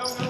No, no,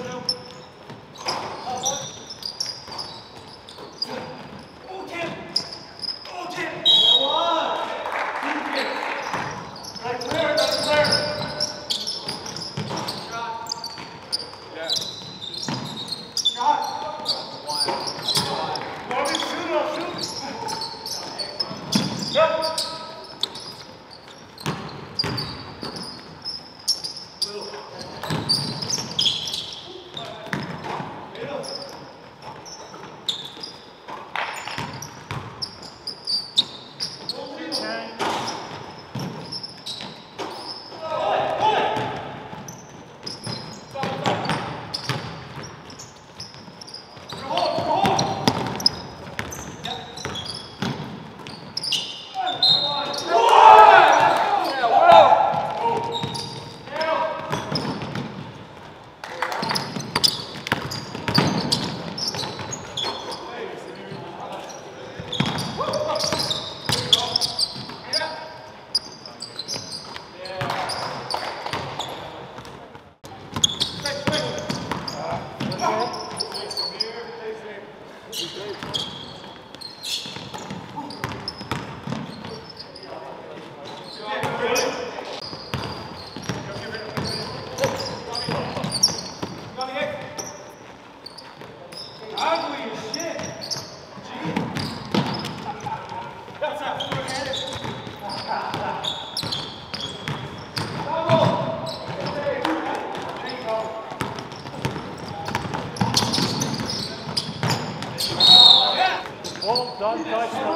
don't touch the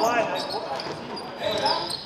line.